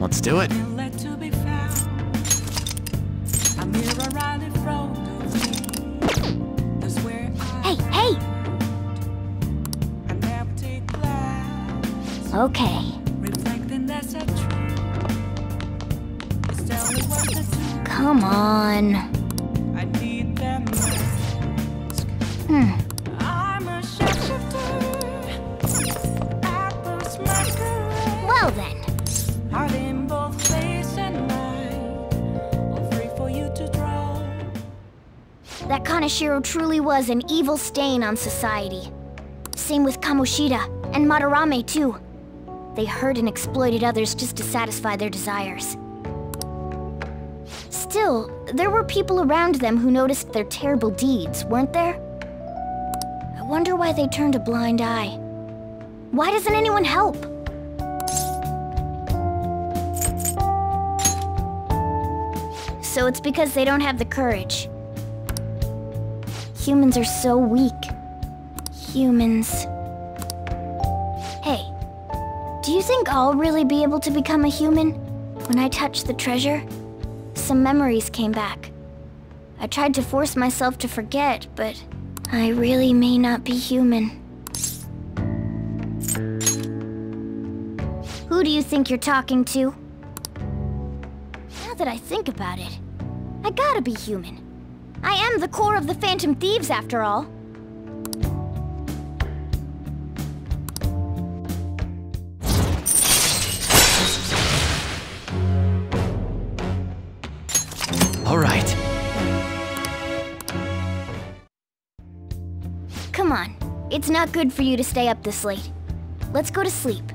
Let's do it. Hey, hey! Okay. Come on. That Kaneshiro truly was an evil stain on society. Same with Kamoshida, and Madarame too. They hurt and exploited others just to satisfy their desires. Still, there were people around them who noticed their terrible deeds, weren't there? I wonder why they turned a blind eye. Why doesn't anyone help? So it's because they don't have the courage. Humans are so weak. Humans. Hey, do you think I'll really be able to become a human? When I touched the treasure, some memories came back. I tried to force myself to forget, but I really may not be human. Who do you think you're talking to? Now that I think about it, I gotta be human. I am the core of the Phantom Thieves, after all. All right. Come on. It's not good for you to stay up this late. Let's go to sleep.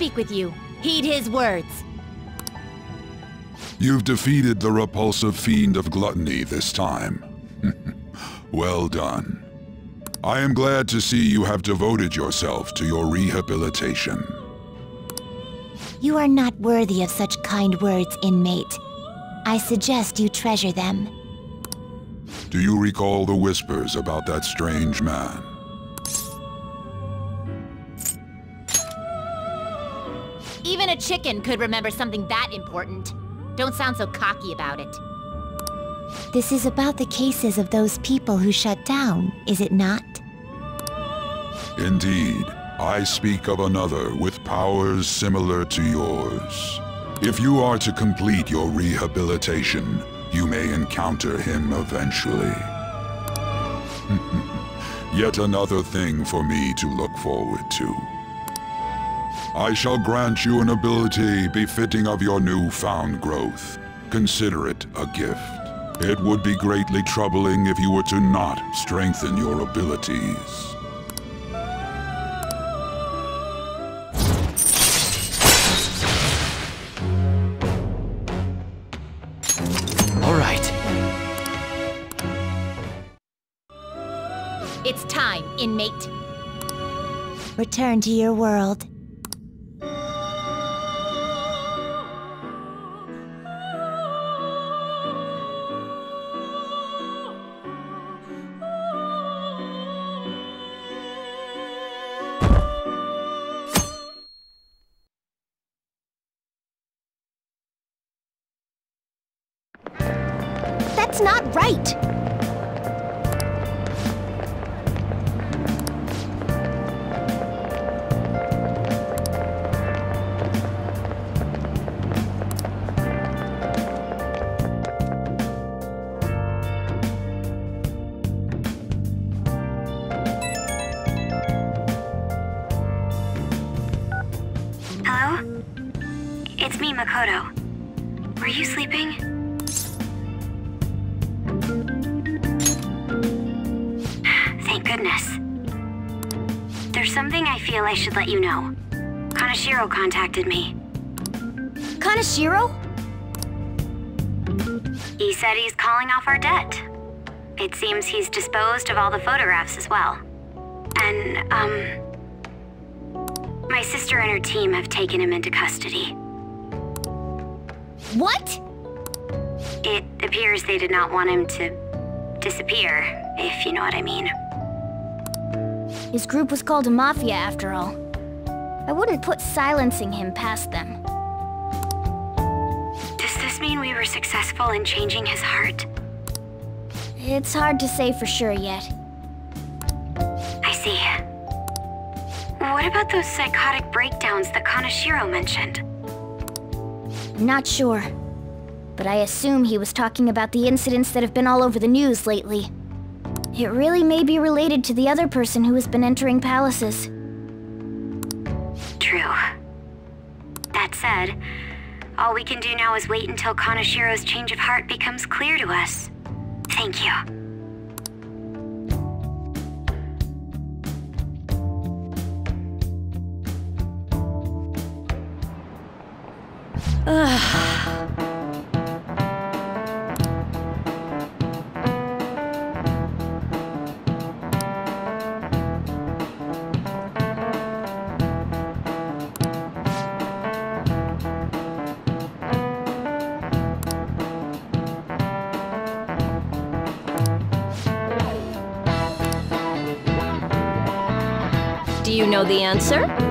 Speak with you. Heed his words. You've defeated the repulsive fiend of gluttony this time. well done. I am glad to see you have devoted yourself to your rehabilitation. You are not worthy of such kind words, inmate. I suggest you treasure them. Do you recall the whispers about that strange man? Chicken could remember something that important. Don't sound so cocky about it. This is about the cases of those people who shut down, is it not? Indeed, I speak of another with powers similar to yours. If you are to complete your rehabilitation, you may encounter him eventually. Yet another thing for me to look forward to. I shall grant you an ability befitting of your newfound growth. Consider it a gift. It would be greatly troubling if you were to not strengthen your abilities. All right. It's time, inmate. Return to your world. Right! Should let you know. Kaneshiro contacted me. Kaneshiro? He said he's calling off our debt. It seems he's disposed of all the photographs as well. And, um... My sister and her team have taken him into custody. What? It appears they did not want him to disappear, if you know what I mean. His group was called a mafia after all. I wouldn't put silencing him past them. Does this mean we were successful in changing his heart? It's hard to say for sure yet. I see. What about those psychotic breakdowns that Kaneshiro mentioned? I'm not sure. But I assume he was talking about the incidents that have been all over the news lately. It really may be related to the other person who has been entering palaces. True. That said, all we can do now is wait until Kaneshiro's change of heart becomes clear to us. Thank you. Do know the answer?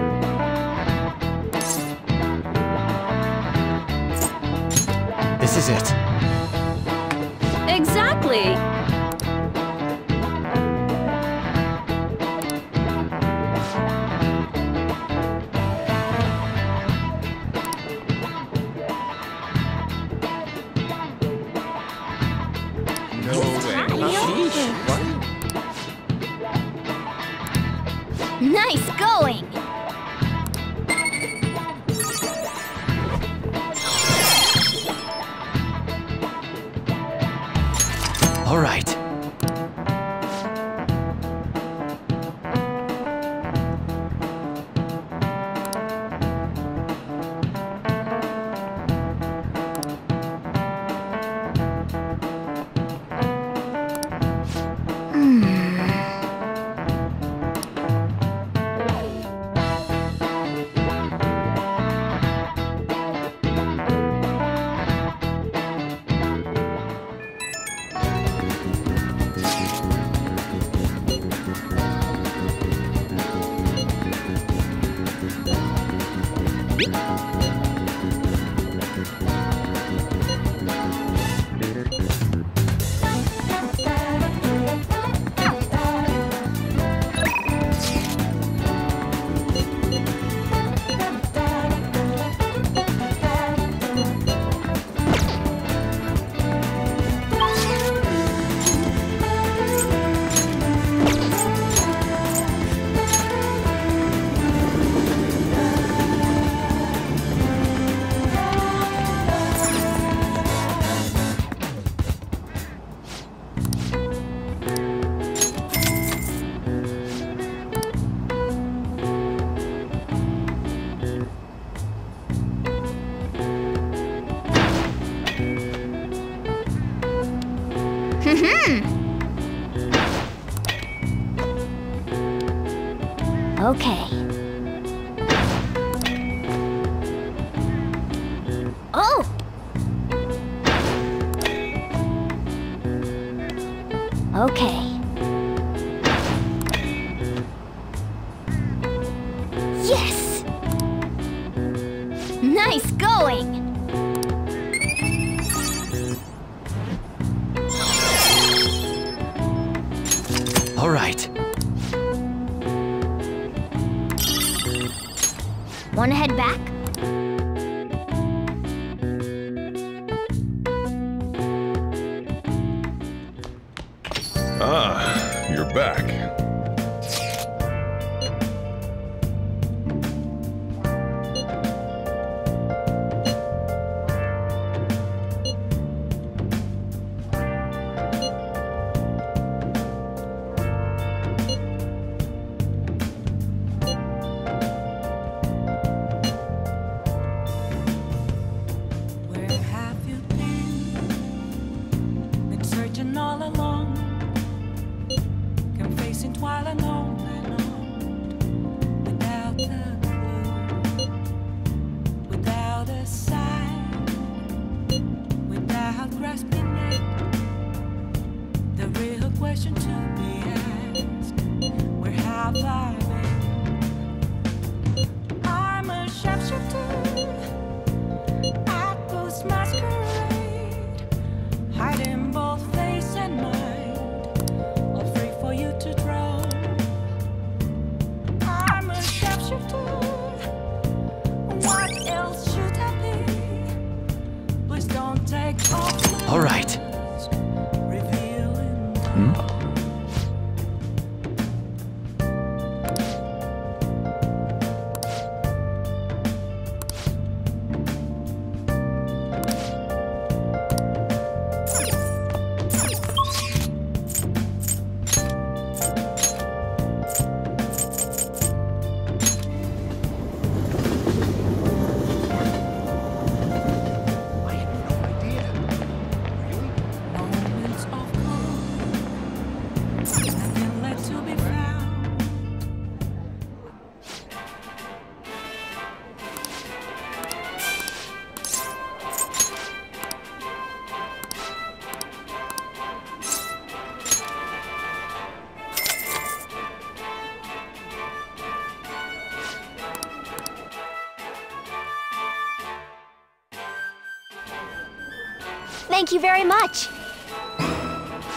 Thank you very much.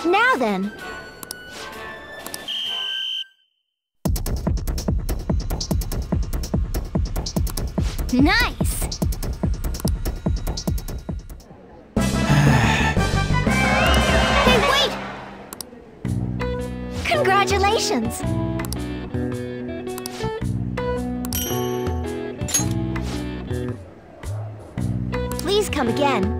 Now then. Nice! hey, wait! Congratulations! Please come again.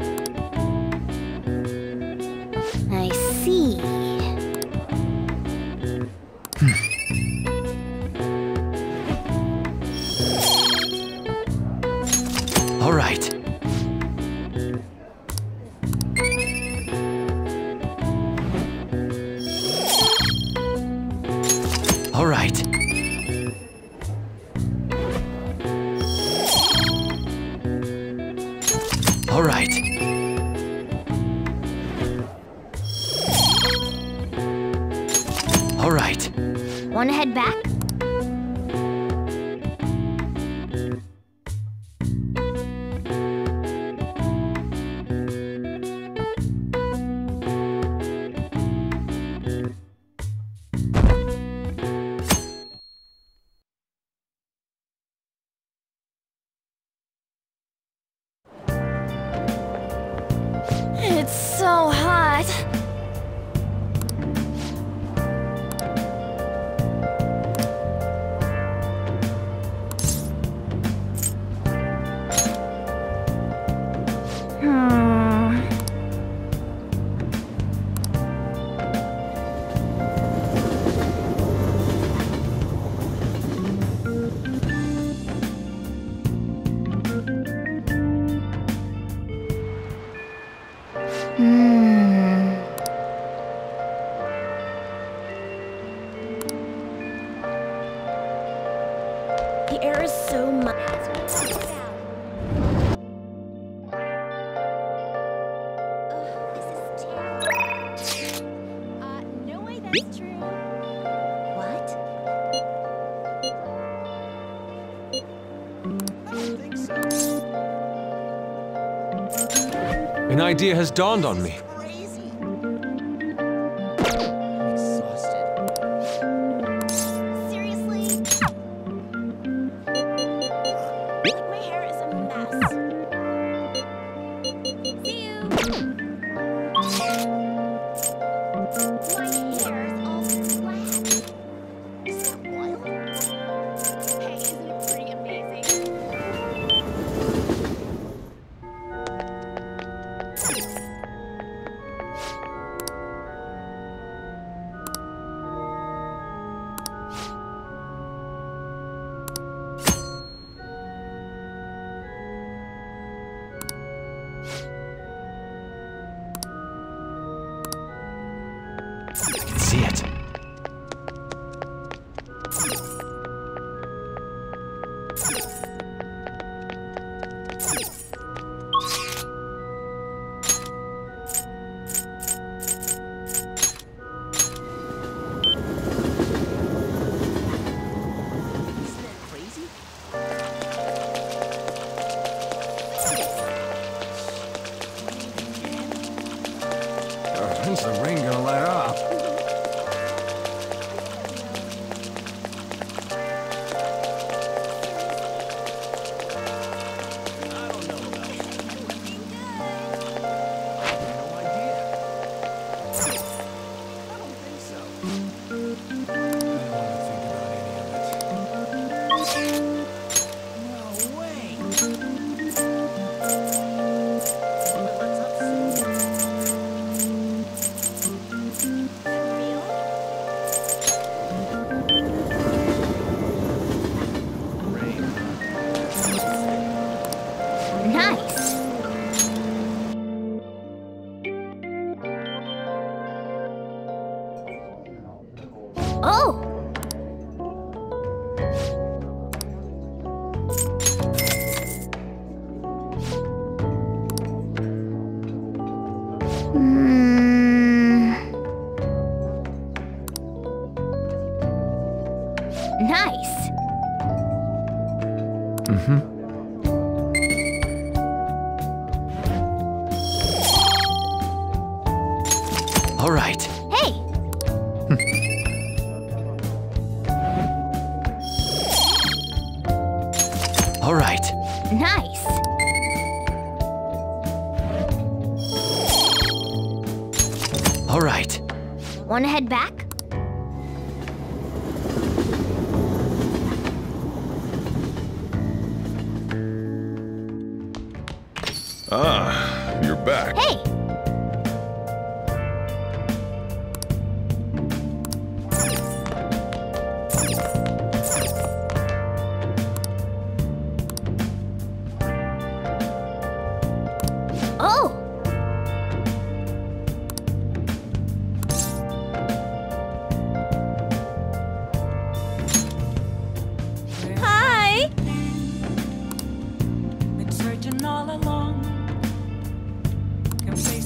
idea has dawned on me.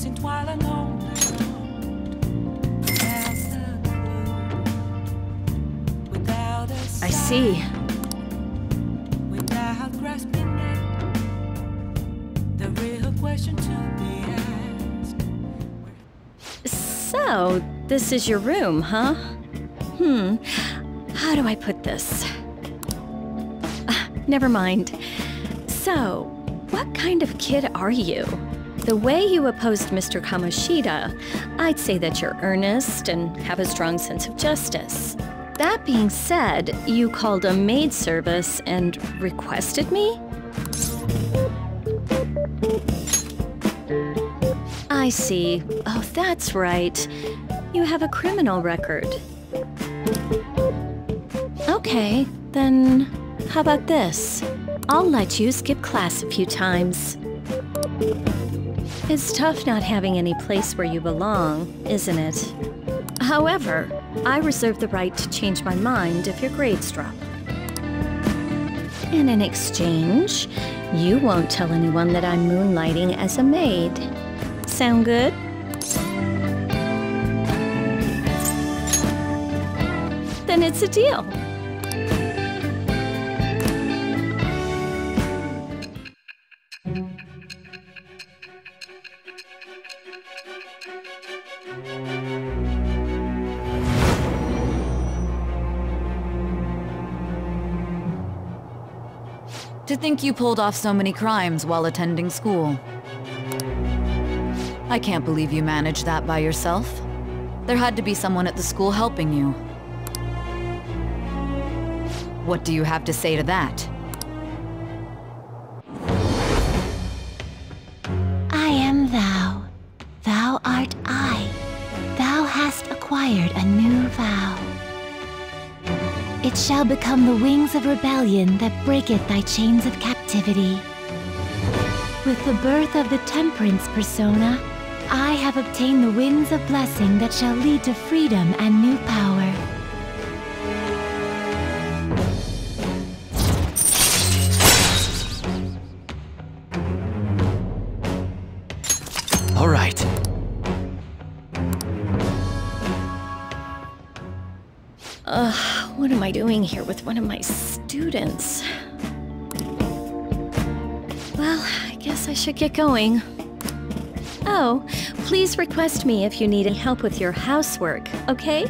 Complacent while alone. Without the clue, without a I see. Without grasping at the real question to be asked. So, this is your room, huh? Hmm. How do I put this? Ah, never mind. So, what kind of kid are you? The way you opposed Mr. Kamoshida, I'd say that you're earnest and have a strong sense of justice. That being said, you called a maid service and requested me? I see. Oh, that's right. You have a criminal record. Okay, then how about this? I'll let you skip class a few times. It's tough not having any place where you belong, isn't it? However, I reserve the right to change my mind if your grades drop. And in exchange, you won't tell anyone that I'm moonlighting as a maid. Sound good? Then it's a deal. Think you pulled off so many crimes while attending school. I can't believe you managed that by yourself. There had to be someone at the school helping you. What do you have to say to that? I am thou. Thou art I. Thou hast acquired a new. Shall become the wings of rebellion that breaketh thy chains of captivity. With the birth of the temperance persona, I have obtained the winds of blessing that shall lead to freedom and new power. Here with one of my students? Well, I guess I should get going. Oh, please request me if you need any help with your housework, okay?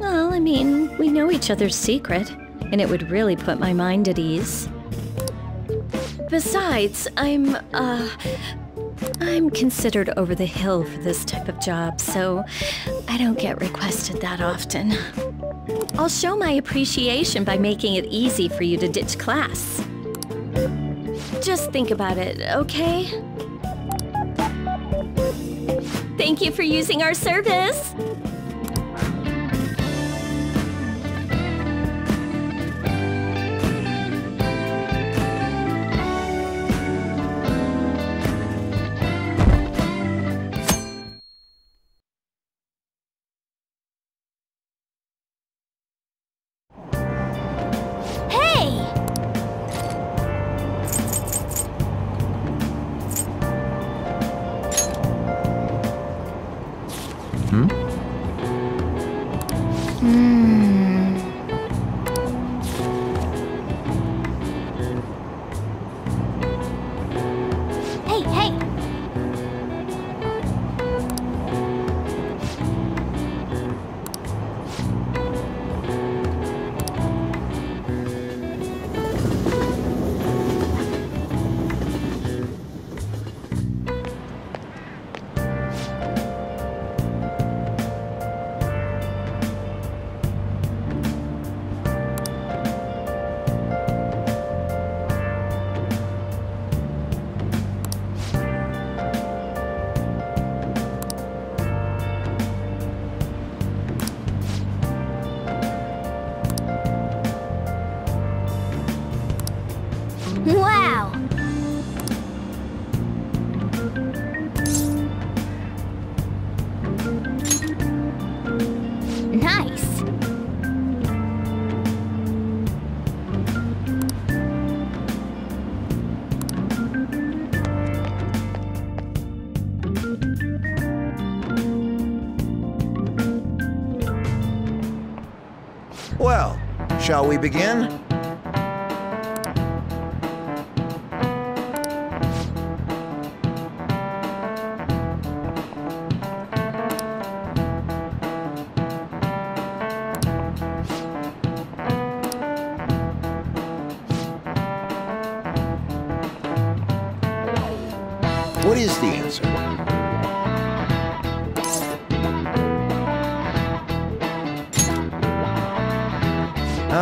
Well, I mean, we know each other's secret, and it would really put my mind at ease. Besides, I'm, uh, I'm considered over the hill for this type of job, so I don't get requested that often. I'll show my appreciation by making it easy for you to ditch class. Just think about it, okay? Thank you for using our service! Mm. Shall we begin?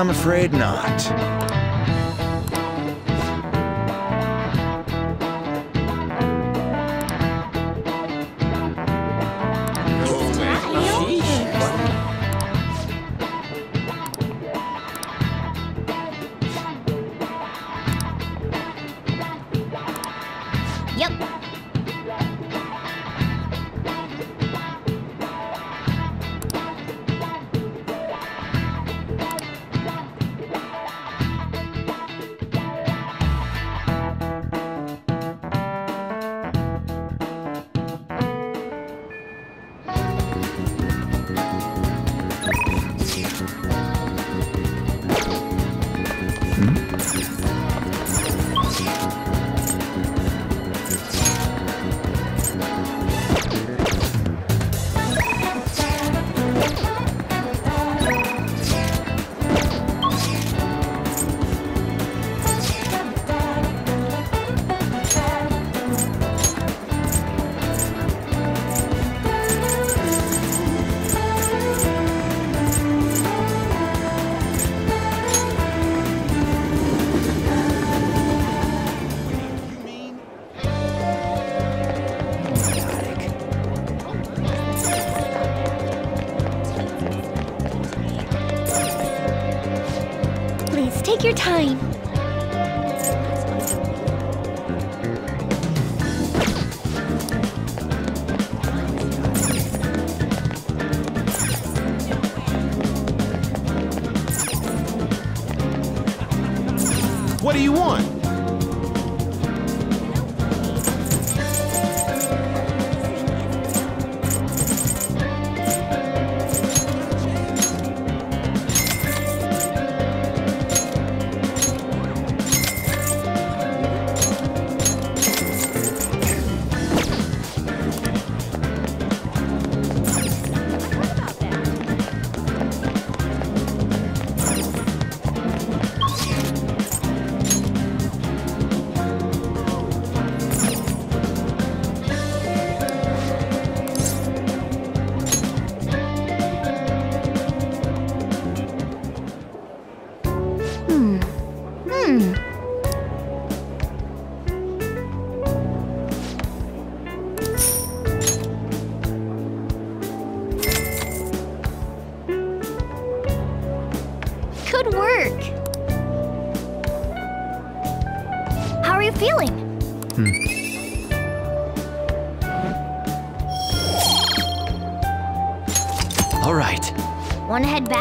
I'm afraid not. Want to head back?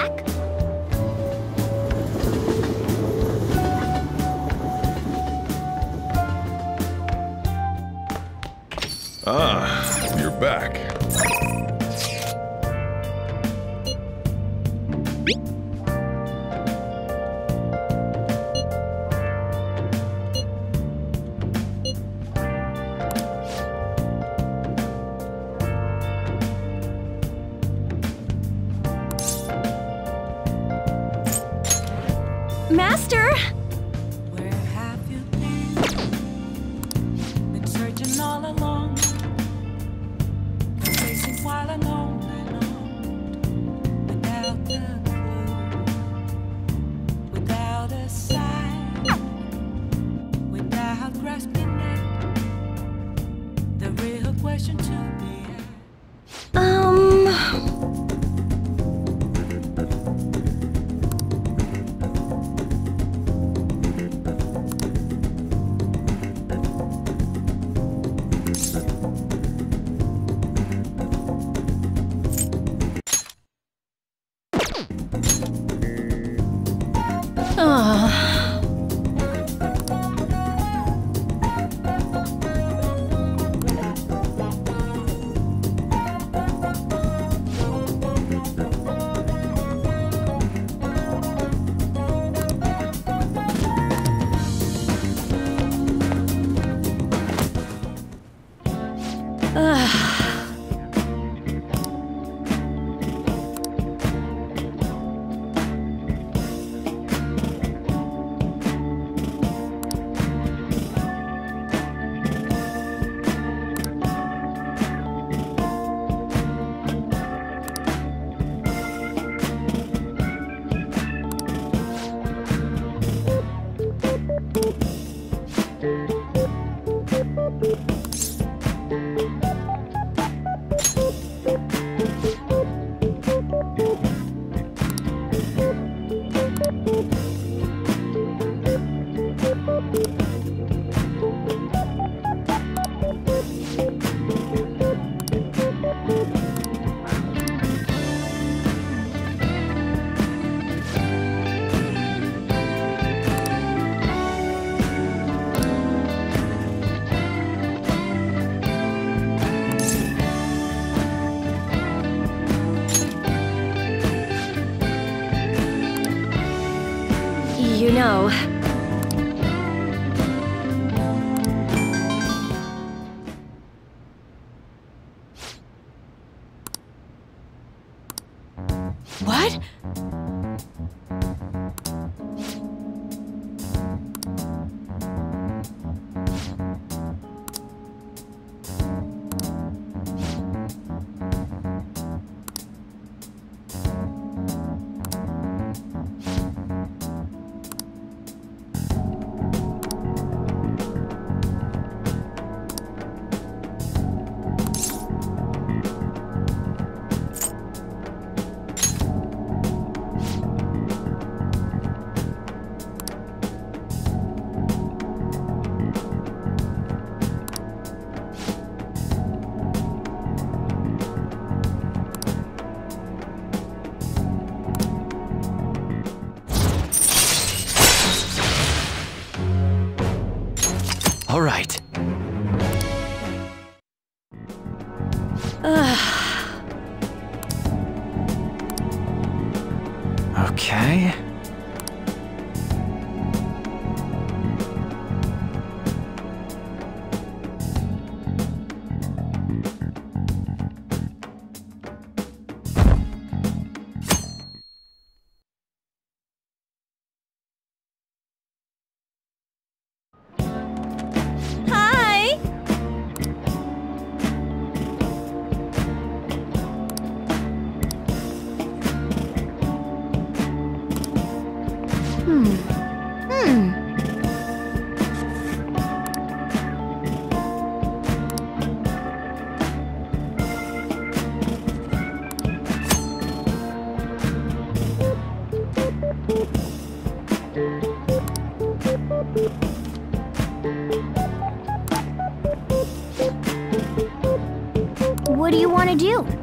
Do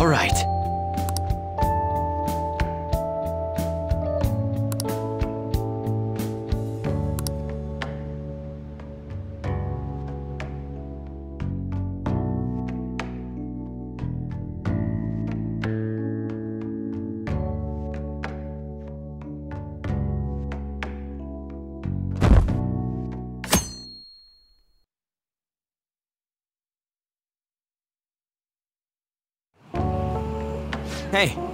All right. Hey.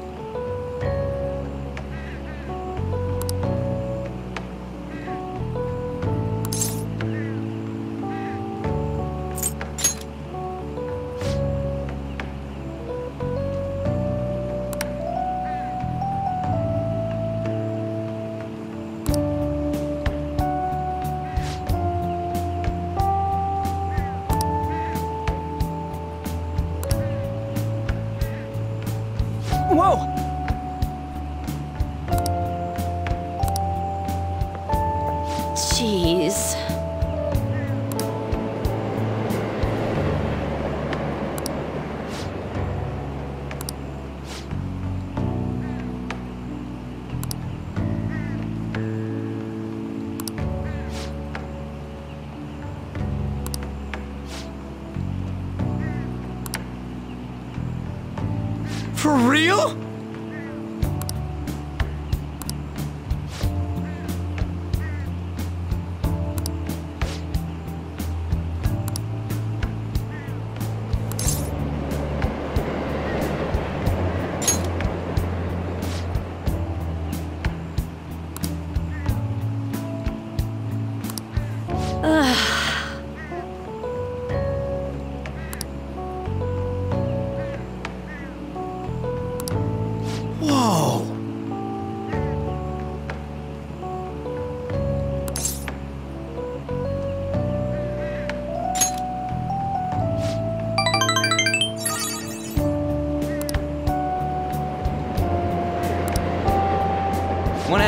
Real?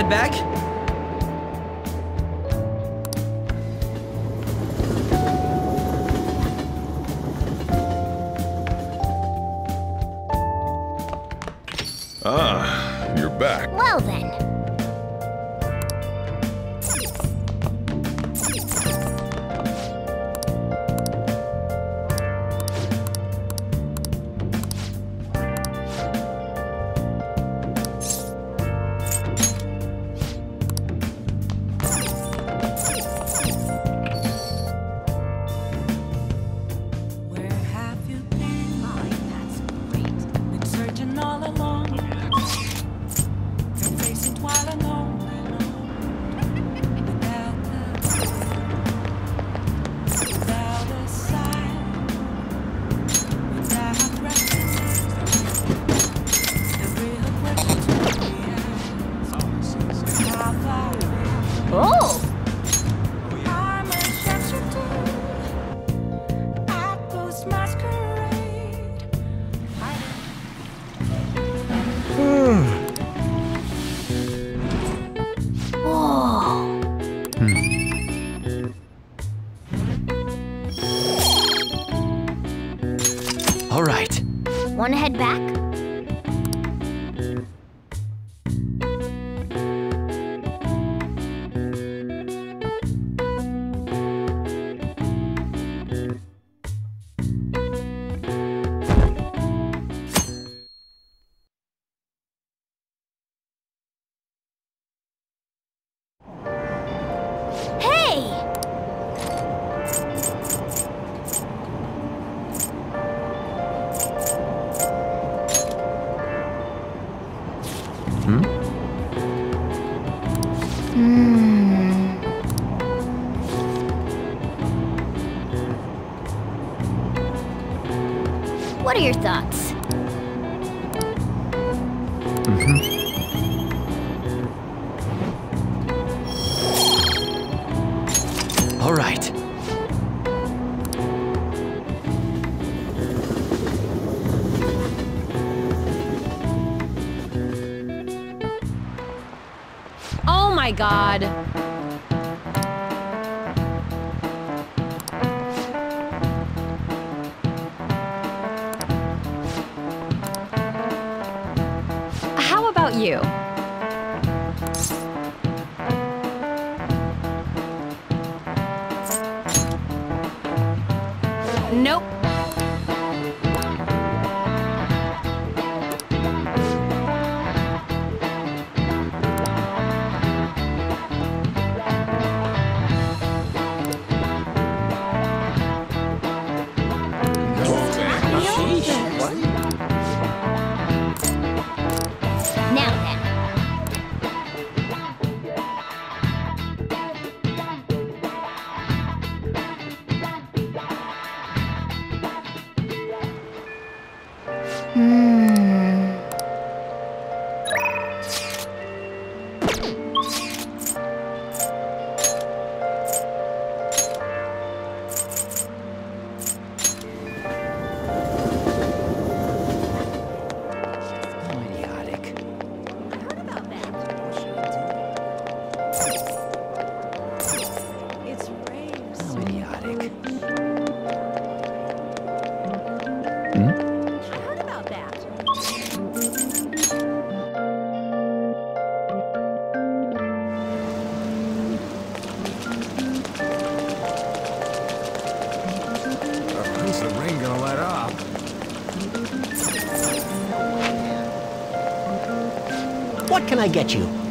Back? God. I get you.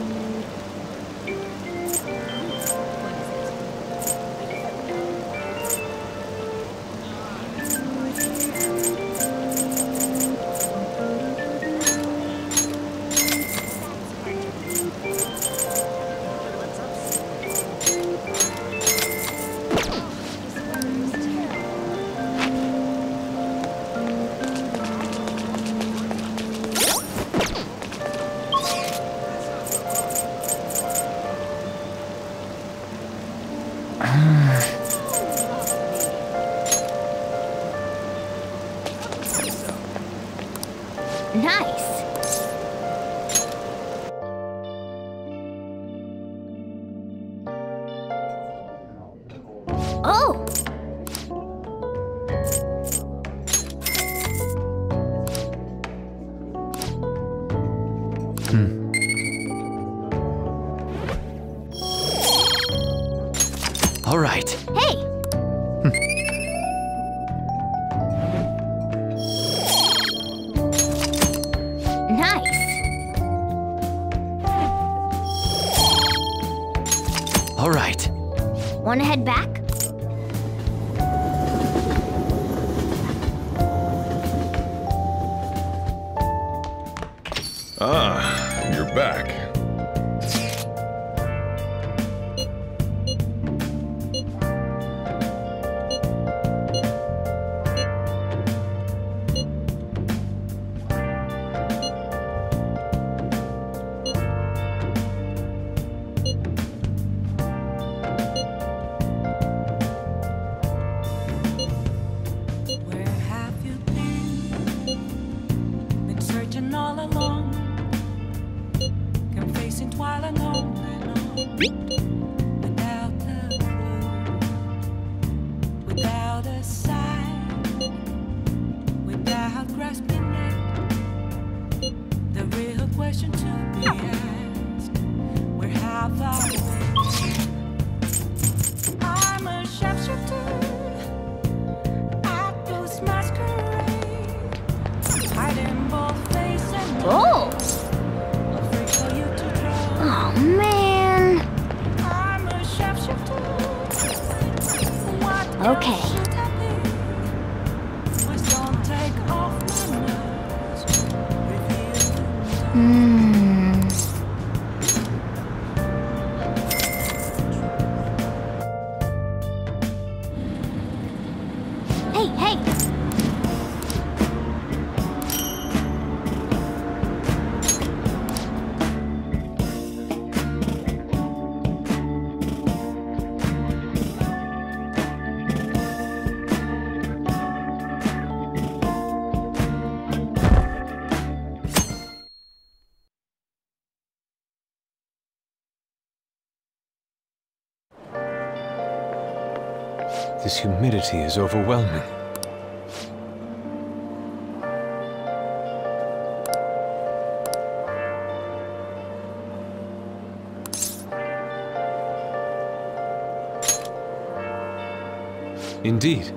All right. Wanna head back? Ah, you're back. This humidity is overwhelming. Indeed.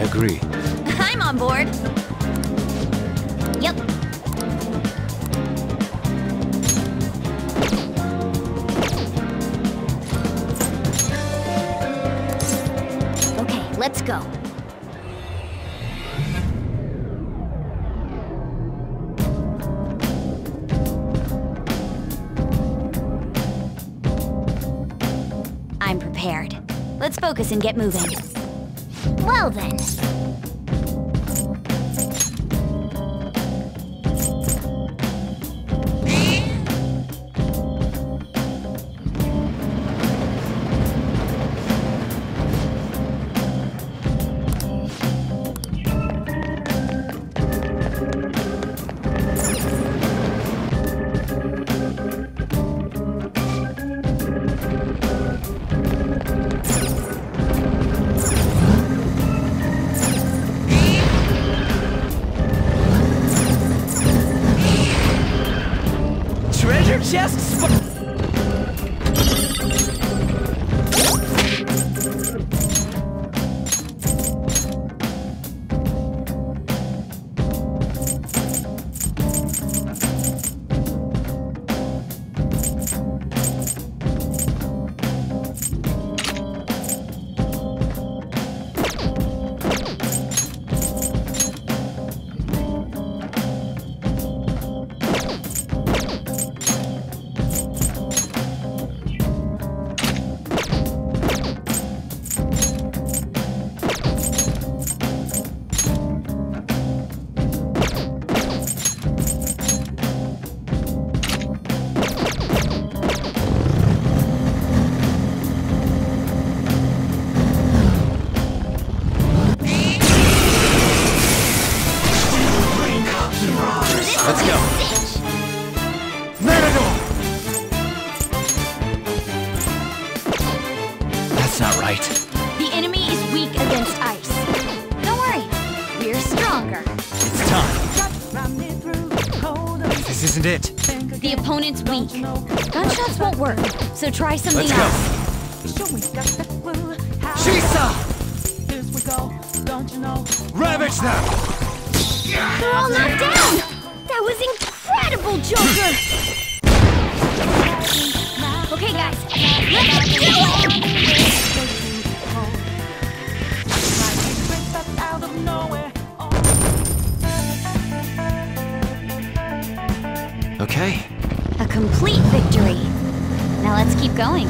Agree. I'm on board. Yep. Okay, let's go. I'm prepared. Let's focus and get moving. Well then. Opponent's weak. Gunshots won't work, so try something Let's go. else. Shisa! Here we go, don't you know? Ravage them! They're all knocked down! That was incredible, Joker! okay, guys, let's do it! Complete victory. Now let's keep going.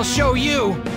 I'll show you!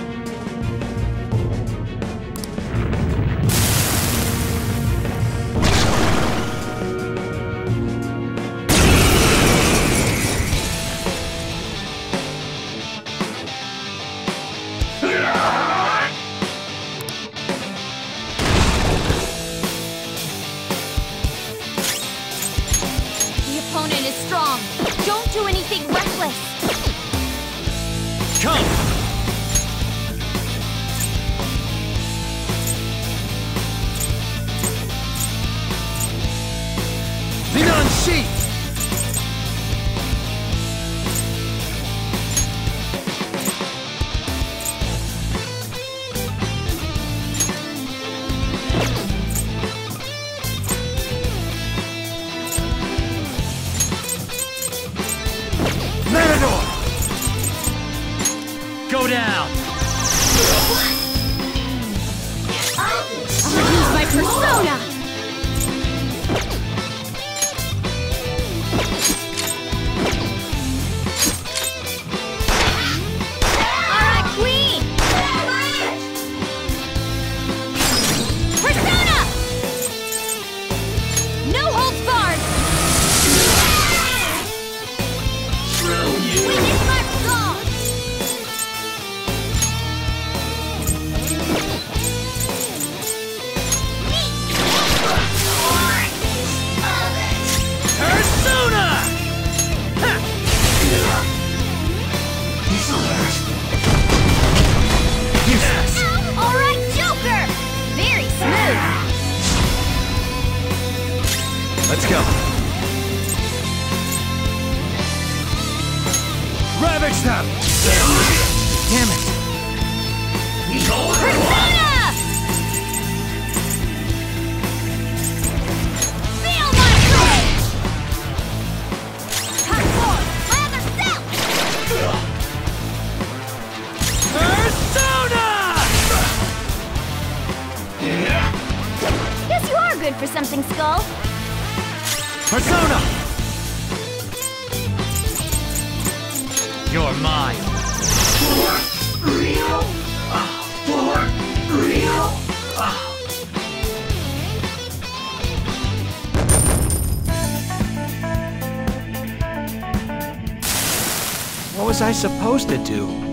Supposed to do?